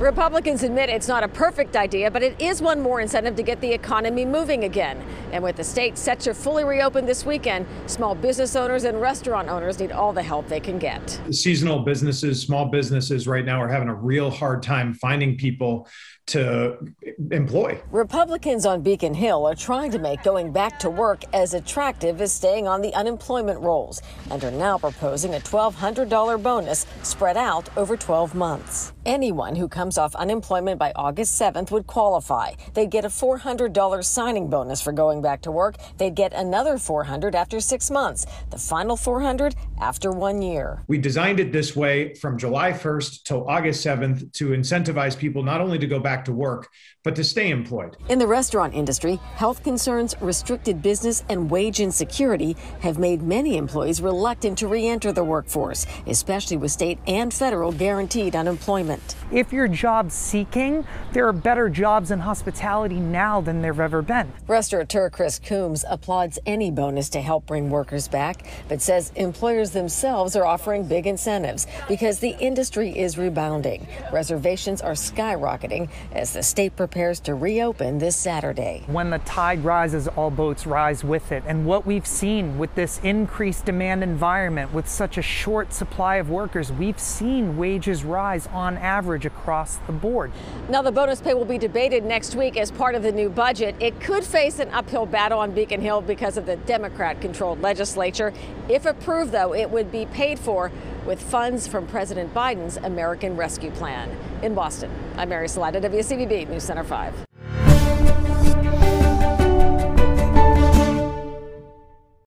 Republicans admit it's not a perfect idea, but it is one more incentive to get the economy moving again. And with the state set to fully reopen this weekend, small business owners and restaurant owners need all the help they can get. Seasonal businesses, small businesses right now are having a real hard time finding people to employ. Republicans on Beacon Hill are trying to make going back to work as attractive as staying on the unemployment rolls and are now proposing a $1,200 bonus spread out over 12 months. Anyone who comes off unemployment by August 7th would qualify. They'd get a $400 signing bonus for going back to work. They'd get another 400 after 6 months. The final 400 after 1 year. We designed it this way from July 1st till August 7th to incentivize people not only to go back to work, but to stay employed. In the restaurant industry, health concerns, restricted business, and wage insecurity have made many employees reluctant to re enter the workforce, especially with state and federal guaranteed unemployment. If you're job seeking, there are better jobs in hospitality now than there have ever been. Restaurateur Chris Coombs applauds any bonus to help bring workers back, but says employers themselves are offering big incentives because the industry is rebounding. Reservations are skyrocketing as the state prepares to reopen this Saturday. When the tide rises, all boats rise with it. And what we've seen with this increased demand environment, with such a short supply of workers, we've seen wages rise on average across the board. Now, the bonus pay will be debated next week as part of the new budget. It could face an uphill battle on Beacon Hill because of the Democrat controlled legislature. If approved, though, it would be paid for with funds from President Biden's American Rescue Plan. In Boston, I'm Mary Saladna, WCVB News Center 5.